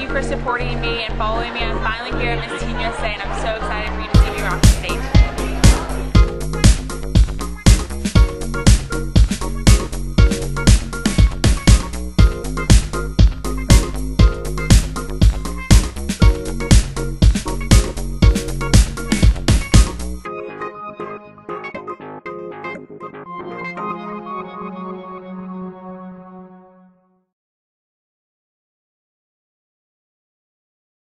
thank you for supporting me and following me. I'm finally here at Miss Teen USA and I'm so excited